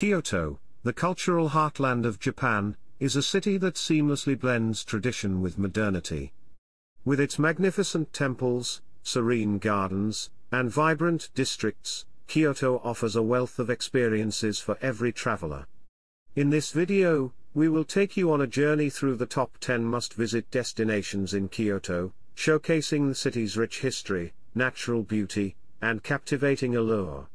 Kyoto, the cultural heartland of Japan, is a city that seamlessly blends tradition with modernity. With its magnificent temples, serene gardens, and vibrant districts, Kyoto offers a wealth of experiences for every traveler. In this video, we will take you on a journey through the top 10 must-visit destinations in Kyoto, showcasing the city's rich history, natural beauty, and captivating allure.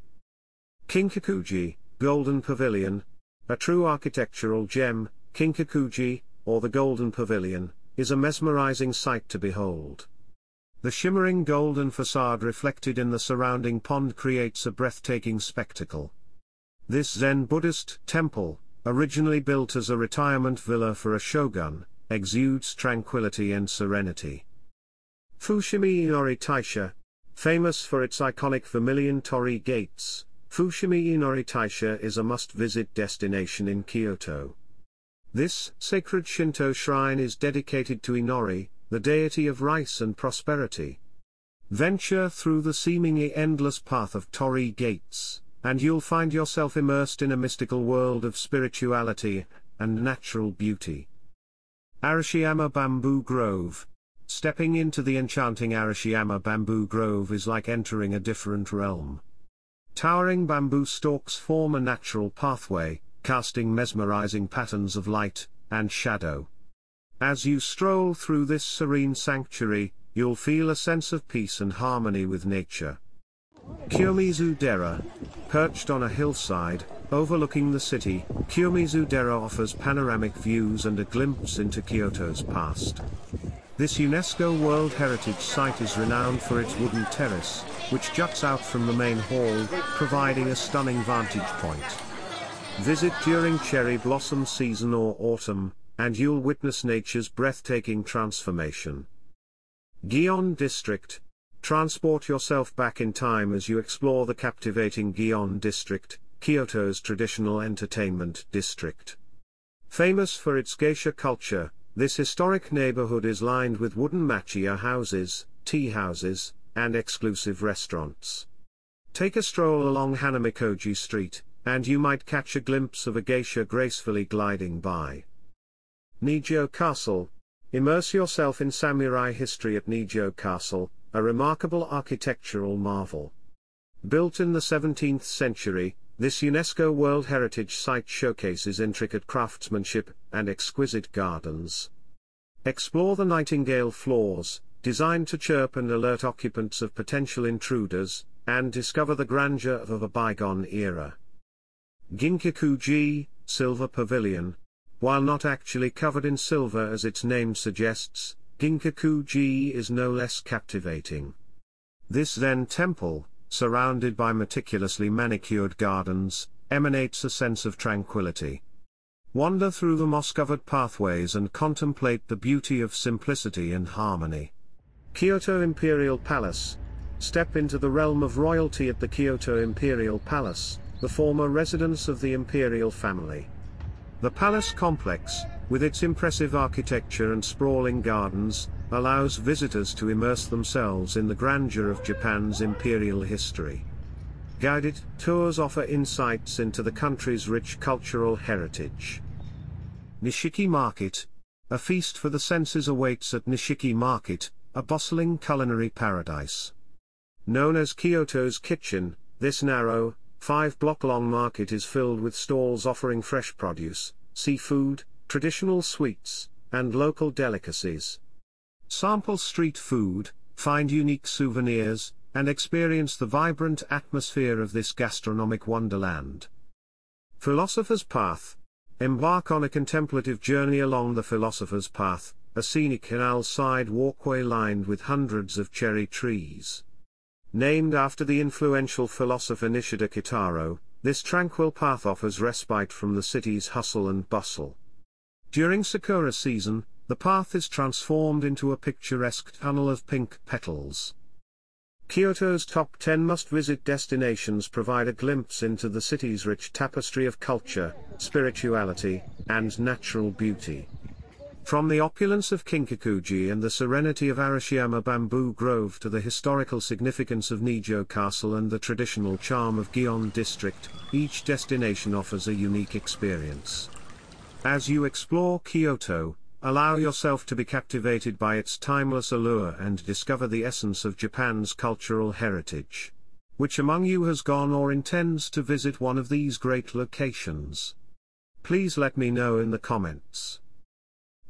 Kinkakuji, Golden Pavilion, a true architectural gem, Kinkakuji, or the Golden Pavilion, is a mesmerizing sight to behold. The shimmering golden facade reflected in the surrounding pond creates a breathtaking spectacle. This Zen Buddhist temple, originally built as a retirement villa for a shogun, exudes tranquility and serenity. Fushimi Inari Taisha, famous for its iconic vermilion torii gates, Fushimi Inari Taisha is a must-visit destination in Kyoto. This sacred Shinto shrine is dedicated to Inari, the deity of rice and prosperity. Venture through the seemingly endless path of torii gates, and you'll find yourself immersed in a mystical world of spirituality and natural beauty. Arashiyama Bamboo Grove Stepping into the enchanting Arashiyama Bamboo Grove is like entering a different realm. Towering bamboo stalks form a natural pathway, casting mesmerizing patterns of light and shadow. As you stroll through this serene sanctuary, you'll feel a sense of peace and harmony with nature. Kiyomizu Dera, perched on a hillside, overlooking the city, Kiyomizu Dera offers panoramic views and a glimpse into Kyoto's past. This UNESCO World Heritage Site is renowned for its wooden terrace, which juts out from the main hall, providing a stunning vantage point. Visit during cherry blossom season or autumn, and you'll witness nature's breathtaking transformation. Gion District, Transport yourself back in time as you explore the captivating Gion district, Kyoto's traditional entertainment district. Famous for its geisha culture, this historic neighborhood is lined with wooden machiya houses, tea houses, and exclusive restaurants. Take a stroll along Hanamikoji Street, and you might catch a glimpse of a geisha gracefully gliding by. Nijo Castle. Immerse yourself in samurai history at Nijo Castle, a remarkable architectural marvel. Built in the 17th century, this UNESCO World Heritage Site showcases intricate craftsmanship and exquisite gardens. Explore the Nightingale floors, designed to chirp and alert occupants of potential intruders, and discover the grandeur of a bygone era. Ginkakuji, Silver Pavilion. While not actually covered in silver as its name suggests, Ginkakuji is no less captivating. This Zen temple, surrounded by meticulously manicured gardens, emanates a sense of tranquility. Wander through the moss-covered pathways and contemplate the beauty of simplicity and harmony. Kyoto Imperial Palace. Step into the realm of royalty at the Kyoto Imperial Palace, the former residence of the imperial family. The palace complex, with its impressive architecture and sprawling gardens, allows visitors to immerse themselves in the grandeur of Japan's imperial history. Guided tours offer insights into the country's rich cultural heritage. Nishiki Market. A feast for the senses awaits at Nishiki Market, a bustling culinary paradise. Known as Kyoto's Kitchen, this narrow, five-block-long market is filled with stalls offering fresh produce, seafood, traditional sweets, and local delicacies. Sample street food, find unique souvenirs, and experience the vibrant atmosphere of this gastronomic wonderland. Philosopher's Path. Embark on a contemplative journey along the Philosopher's Path, a scenic canal-side walkway lined with hundreds of cherry trees. Named after the influential philosopher Nishida Kitaro, this tranquil path offers respite from the city's hustle and bustle. During Sakura season, the path is transformed into a picturesque tunnel of pink petals. Kyoto's top 10 must-visit destinations provide a glimpse into the city's rich tapestry of culture, spirituality, and natural beauty. From the opulence of Kinkakuji and the serenity of Arashiyama Bamboo Grove to the historical significance of Nijo Castle and the traditional charm of Gion District, each destination offers a unique experience. As you explore Kyoto, allow yourself to be captivated by its timeless allure and discover the essence of Japan's cultural heritage. Which among you has gone or intends to visit one of these great locations? Please let me know in the comments.